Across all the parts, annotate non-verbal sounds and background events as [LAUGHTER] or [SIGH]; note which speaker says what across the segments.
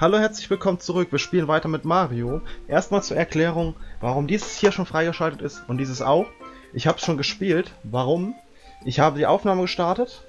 Speaker 1: Hallo, herzlich willkommen zurück. Wir spielen weiter mit Mario. Erstmal zur Erklärung, warum dieses hier schon freigeschaltet ist und dieses auch. Ich habe es schon gespielt. Warum? Ich habe die Aufnahme gestartet,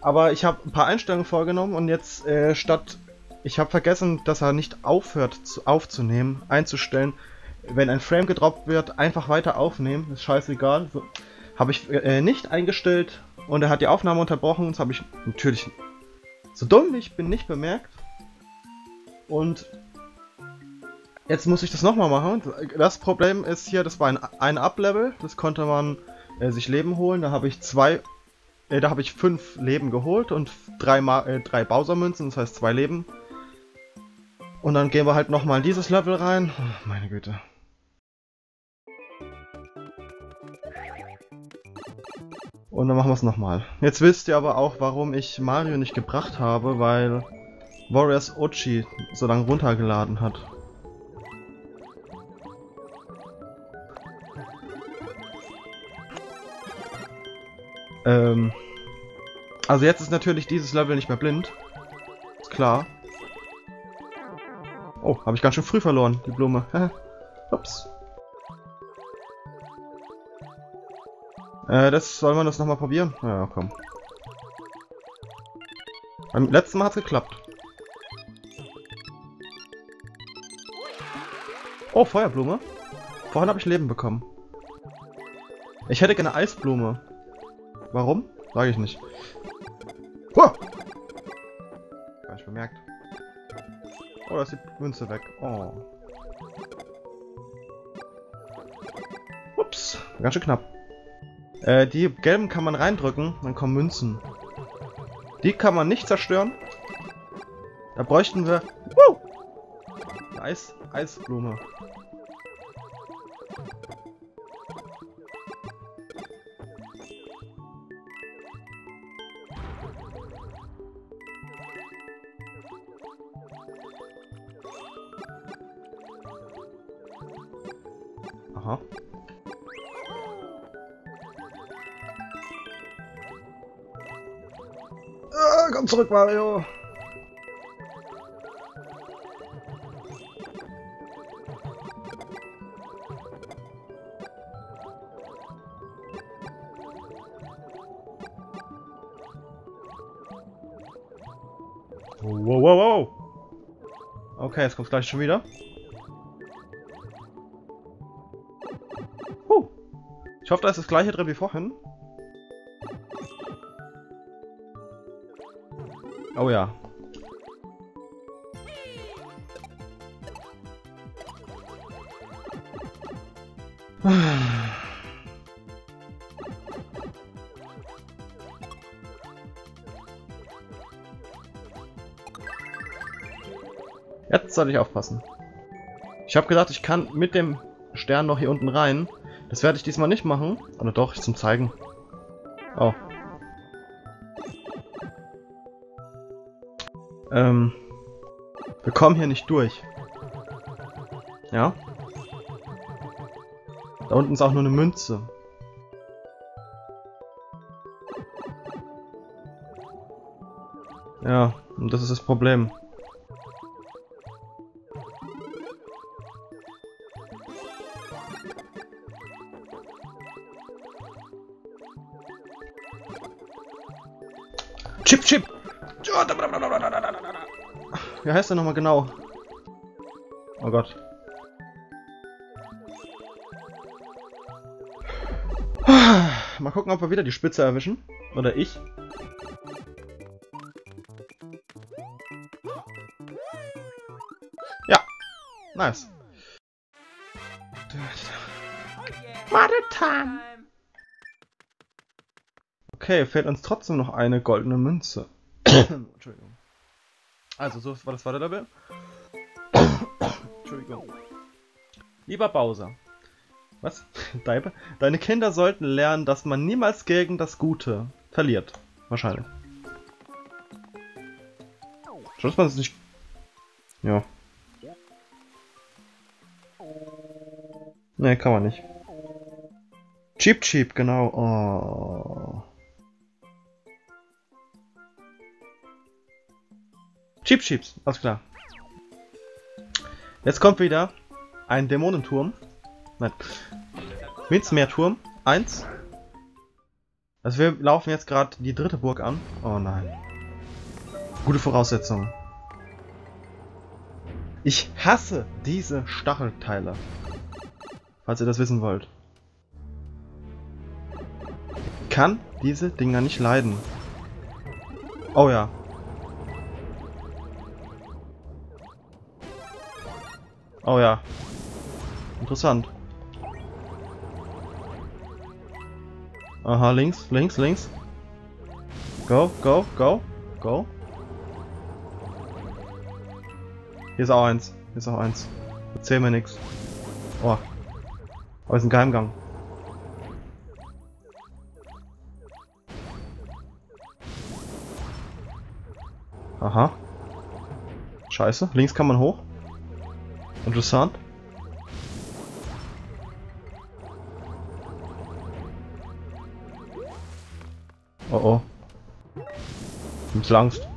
Speaker 1: aber ich habe ein paar Einstellungen vorgenommen und jetzt äh, statt... Ich habe vergessen, dass er nicht aufhört zu, aufzunehmen, einzustellen. Wenn ein Frame gedroppt wird, einfach weiter aufnehmen. Ist scheißegal. So, habe ich äh, nicht eingestellt und er hat die Aufnahme unterbrochen. Das habe ich natürlich so dumm ich bin nicht bemerkt. Und jetzt muss ich das nochmal machen. Das Problem ist hier, das war ein, ein Up-Level. Das konnte man äh, sich Leben holen. Da habe ich zwei, äh, da habe ich fünf Leben geholt und drei, äh, drei Bowser-Münzen, das heißt zwei Leben. Und dann gehen wir halt nochmal in dieses Level rein. Oh, meine Güte. Und dann machen wir es nochmal. Jetzt wisst ihr aber auch, warum ich Mario nicht gebracht habe, weil Warriors Ochi so lange runtergeladen hat. Ähm. Also jetzt ist natürlich dieses Level nicht mehr blind. Ist klar. Oh, habe ich ganz schön früh verloren, die Blume. [LAUGHS] Ups. Äh, das soll man das nochmal probieren? Ja, komm. Beim letzten Mal hat's geklappt. Oh, Feuerblume. Vorhin habe ich Leben bekommen. Ich hätte gerne Eisblume. Warum? Sage ich nicht. Huh! Gar nicht bemerkt. Oh, da ist die Münze weg. Oh. Ups, ganz schön knapp. Äh, die gelben kann man reindrücken, dann kommen Münzen. Die kann man nicht zerstören. Da bräuchten wir... Woo! Eis, Eisblume. Zurück, Mario. Wow, wow, wow. Okay, jetzt kommt gleich schon wieder. Huh. Ich hoffe, da ist das gleiche drin wie vorhin. Oh ja. Jetzt soll ich aufpassen. Ich habe gesagt, ich kann mit dem Stern noch hier unten rein. Das werde ich diesmal nicht machen. Oder doch, zum Zeigen. Ähm, wir kommen hier nicht durch. Ja? Da unten ist auch nur eine Münze. Ja, und das ist das Problem. Chip, Chip! Wie heißt der nochmal genau? Oh Gott. Mal gucken, ob wir wieder die Spitze erwischen. Oder ich. Ja. Nice. Madetan. Okay, fehlt uns trotzdem noch eine goldene Münze. [COUGHS] Entschuldigung. Also, so war das zweite Level. Entschuldigung. Lieber Bowser. Was? [LAUGHS] Deine Kinder sollten lernen, dass man niemals gegen das Gute verliert. Wahrscheinlich. Schon, dass man es nicht... Ja. Ne, kann man nicht. Cheap Cheap, genau. Oh. Cheap Cheeps, alles klar. Jetzt kommt wieder ein Dämonenturm. Nein. Winzmeerturm. Eins. Also wir laufen jetzt gerade die dritte Burg an. Oh nein. Gute Voraussetzungen. Ich hasse diese Stachelteile. Falls ihr das wissen wollt. Ich kann diese Dinger nicht leiden. Oh ja. Oh ja. Interessant. Aha, links, links, links. Go, go, go, go. Hier ist auch eins. Hier ist auch eins. Erzähl mir nix. Oh. Aber ist ein Geheimgang. Aha. Scheiße. Links kann man hoch. Interessant. Oh oh. Ich hab Angst.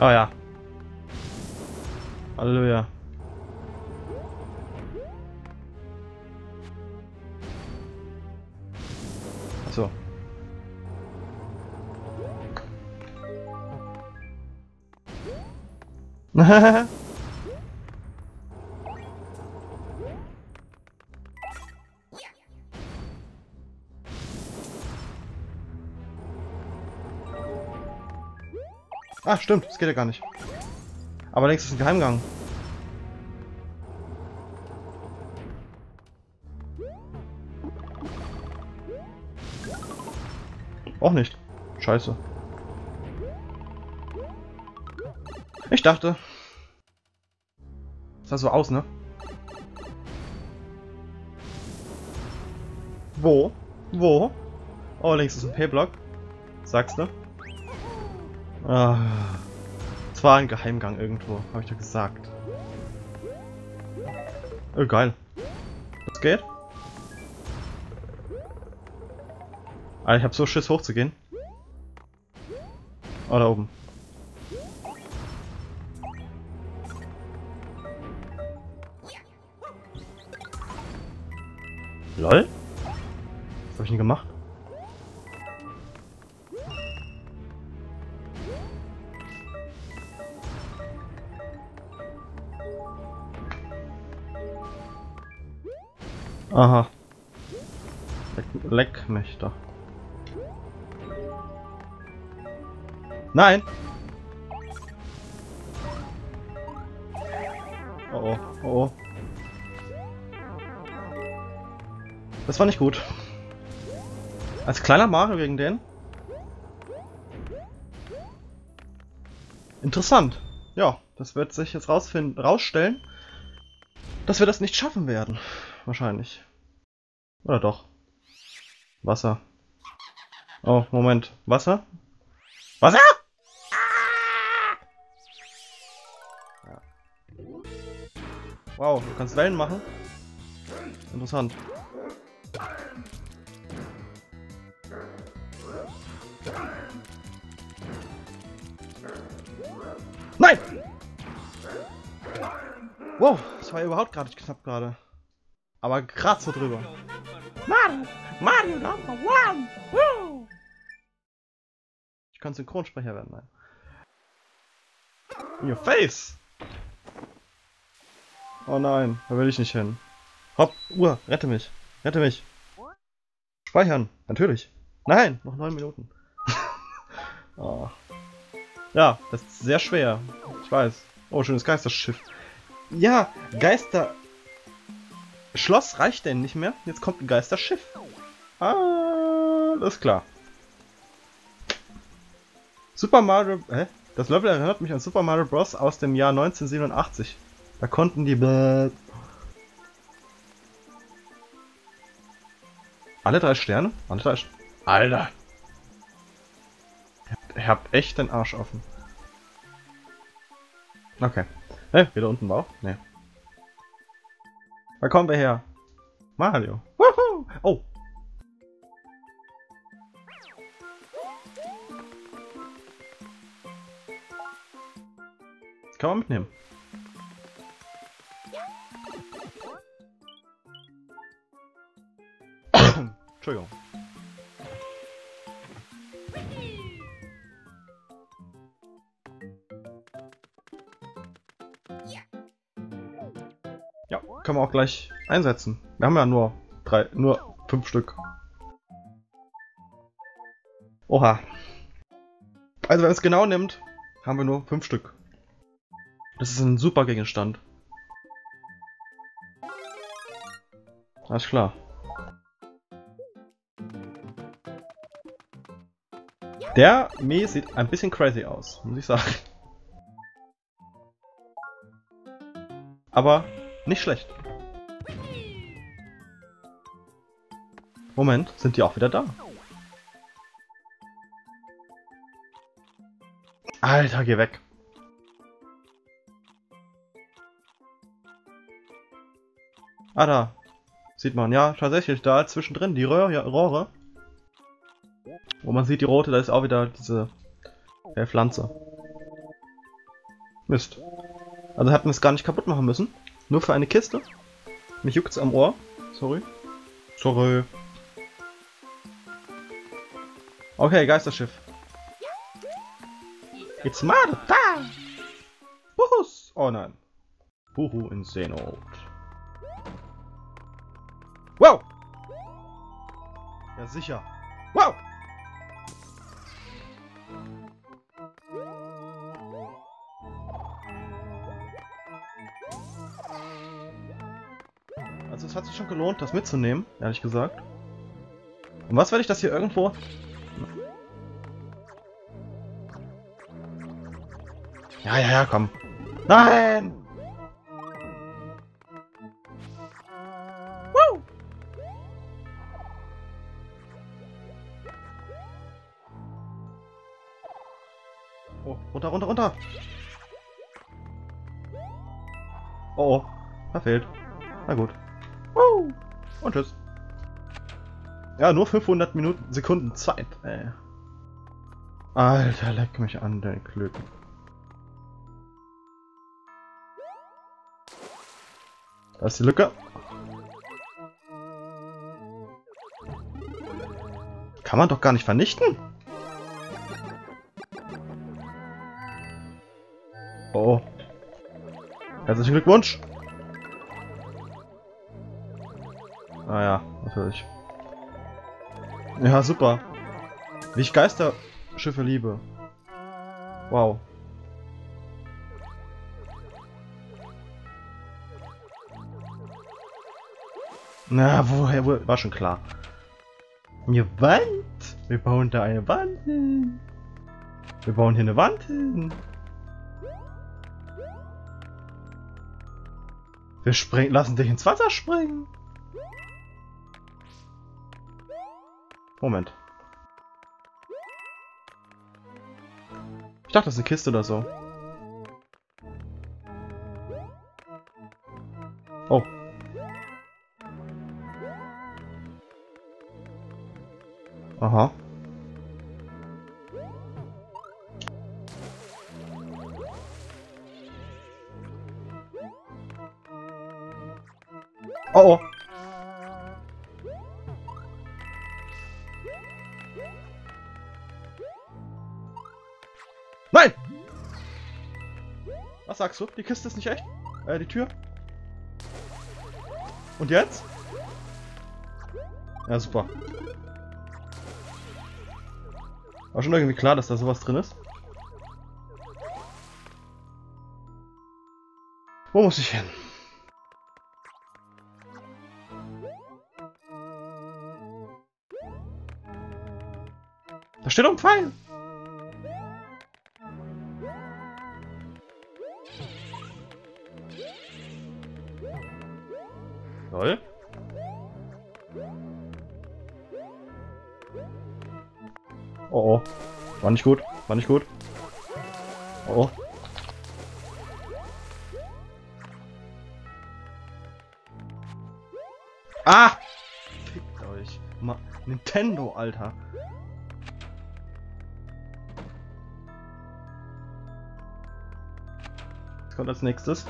Speaker 1: Oh ja. Halleluja. Achso. [LAUGHS] ah, stimmt, das geht ja gar nicht. Aber links ist ein Geheimgang. Auch nicht. Scheiße. Ich dachte. Sah so aus, ne? Wo? Wo? Oh, links ist ein P-Block. Sagst du? Ah. Es war ein Geheimgang irgendwo, habe ich ja gesagt. Oh, geil. Das geht? Ah, ich habe so Schiss hochzugehen. Oh, da oben. LOL? Was habe ich denn gemacht? Aha. Leck, leck mich doch. Nein! Oh oh, oh oh. Das war nicht gut. Als kleiner Mario gegen den. Interessant. Ja, das wird sich jetzt rausfinden, rausstellen, dass wir das nicht schaffen werden. Wahrscheinlich. Oder doch? Wasser. Oh, Moment. Wasser? Wasser? Wow, du kannst Wellen machen. Interessant. Nein! Wow, das war überhaupt gerade knapp gerade. Aber gerade so drüber. Mario! Mario Number One! Woo! Ich kann Synchronsprecher werden, nein. In your face! Oh nein, da will ich nicht hin. Hopp, Uhr, rette mich. Rette mich. Speichern, natürlich. Nein, noch neun Minuten. oh. [LAUGHS] Ja, das ist sehr schwer. Ich weiß. Oh, schönes Geisterschiff. Ja, Geister... Schloss reicht denn nicht mehr. Jetzt kommt ein Geisterschiff. Alles klar. Super Mario... Hä? Das Level erinnert mich an Super Mario Bros. aus dem Jahr 1987. Da konnten die... Bläh Alle drei Sterne? Alle drei Sterne? Alter! Ich hab echt den Arsch offen. Okay. Hä? Wieder unten Bauch? Nee. Da kommen wir her. Mario. Woohoo! Oh. Kann man mitnehmen. Entschuldigung. Ja, können wir auch gleich einsetzen. Wir haben ja nur drei, nur fünf Stück. Oha. Also wenn es genau nimmt, haben wir nur fünf Stück. Das ist ein super Gegenstand. Alles klar. Der Mii sieht ein bisschen crazy aus, muss ich sagen. Aber nicht schlecht. Moment, sind die auch wieder da? Alter, geh weg. Ah, da. Sieht man, ja, tatsächlich, da zwischendrin, die Röhr ja, Rohre. Wo man sieht, die rote, da ist auch wieder diese äh, Pflanze. Mist. Also hätten wir es gar nicht kaputt machen müssen. Nur für eine Kiste. Mich juckt's am Ohr. Sorry. Sorry. Okay, Geisterschiff. It's Marta! Buhus! Oh nein. Buhu in Seenot. Sicher. Wow! Also es hat sich schon gelohnt, das mitzunehmen, ehrlich gesagt. Und was, wenn ich das hier irgendwo... Ja, ja, ja, komm. Nein! Runter, runter! Oh, oh, verfehlt. Na gut. Woo! Und tschüss. Ja, nur 500 Minuten, Sekunden Zeit, ey. Alter, leck mich an, den Klöten. Da ist die Lücke. Kann man doch gar nicht vernichten. Herzlichen Glückwunsch. Ah ja, natürlich. Ja, super. Wie ich Geisterschiffe liebe. Wow. Na, woher, wo, war schon klar. Eine Wand? Wir bauen da eine Wand hin. Wir bauen hier eine Wand hin. Wir springen, lassen dich ins Wasser springen. Moment. Ich dachte, das ist eine Kiste oder so. Oh. Aha. Oh oh. Nein! Was sagst du? Die Kiste ist nicht echt? Äh, die Tür? Und jetzt? Ja, super. War schon irgendwie klar, dass da sowas drin ist. Wo muss ich hin? Da steht doch ein Pfeil. Lol. Oh oh. War nicht gut. War nicht gut. Oh oh. Ah! Fickt euch. Ma Nintendo, Alter. Kommt als nächstes?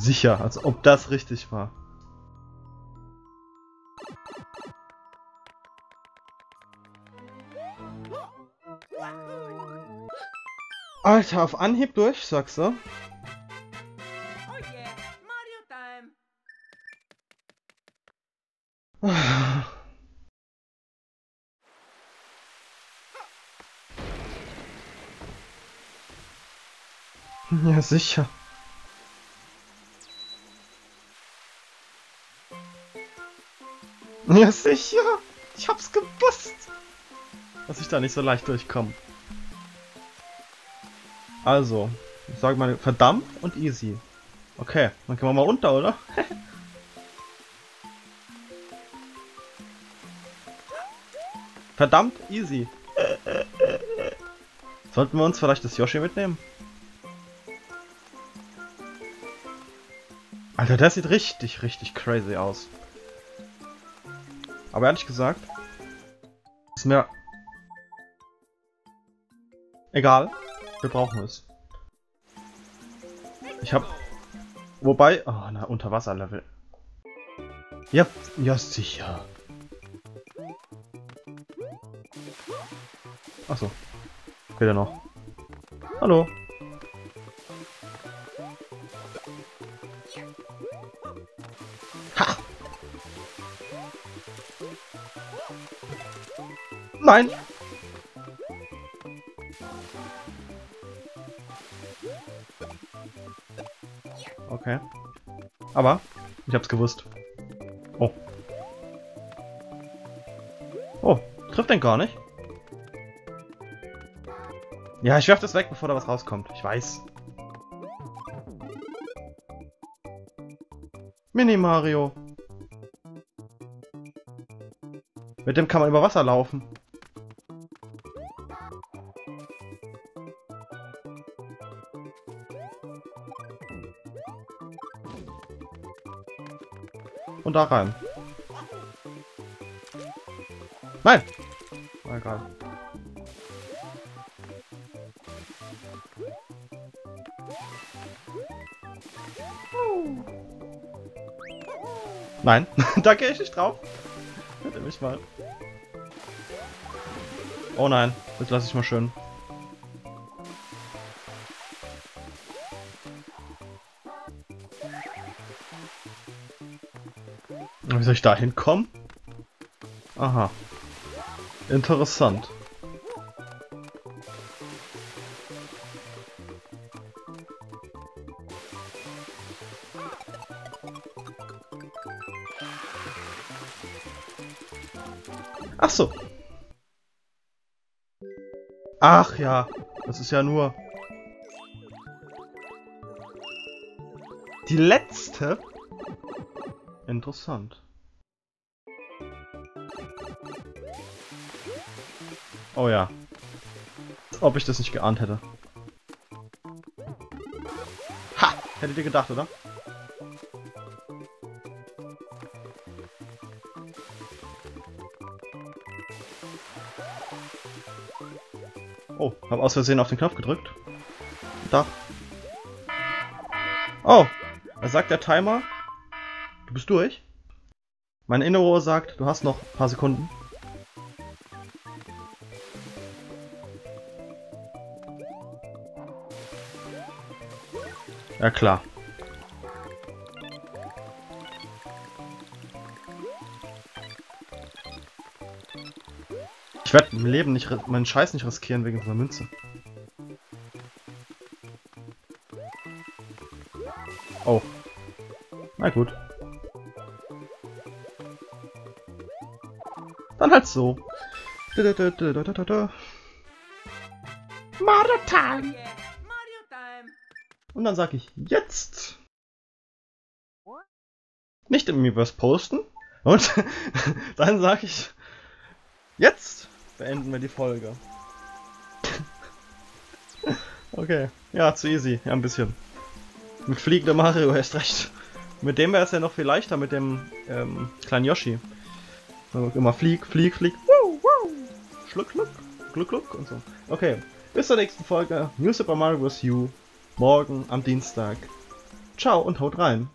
Speaker 1: Sicher, als ob das richtig war. Alter, auf Anhieb durch, sagst du? Sicher. Ja, sicher. Ich hab's gewusst. Dass ich da nicht so leicht durchkomme. Also, ich sage mal verdammt und easy. Okay, dann können wir mal unter, oder? [LAUGHS] verdammt easy. Sollten wir uns vielleicht das Yoshi mitnehmen? Alter, der sieht richtig, richtig crazy aus. Aber ehrlich gesagt, ist mir egal. Wir brauchen es. Ich hab, wobei, oh, na Unterwasserlevel. Ja, ja sicher. Achso. Geht er noch. Hallo. Nein! Okay. Aber, ich hab's gewusst. Oh. Oh, trifft den gar nicht. Ja, ich werf das weg, bevor da was rauskommt. Ich weiß. Mini Mario. Mit dem kann man über Wasser laufen. Da rein. Nein! Na, egal. Nein, [LAUGHS] da gehe ich nicht drauf. Bitte mich mal. Oh nein, jetzt lasse ich mal schön. Soll ich da hinkommen? Aha. Interessant. Ach so. Ach ja, das ist ja nur die letzte. Interessant. Oh ja. Ob ich das nicht geahnt hätte. Ha! Hättet ihr gedacht, oder? Oh, hab aus Versehen auf den Knopf gedrückt. Da. Oh, da sagt der Timer, du bist durch. Mein Innenohr sagt, du hast noch ein paar Sekunden. Ja klar. Ich werde im Leben nicht meinen Scheiß nicht riskieren wegen so einer Münze. Oh. Na gut. Dann halt so.
Speaker 2: Oh Time!
Speaker 1: Und dann sag ich jetzt nicht im Miiverse posten. Und [LAUGHS] dann sag ich jetzt beenden wir die Folge. [LAUGHS] okay. Ja, zu easy. Ja, ein bisschen. Mit fliegender Mario erst recht. Mit dem wäre es ja noch viel leichter mit dem ähm, kleinen Yoshi. So, immer flieg, flieg, flieg. Woo, woo. Schluck, schluck, gluck, gluck und so. Okay, bis zur nächsten Folge. New Super Mario Bros. U. Morgen am Dienstag. Ciao und haut rein.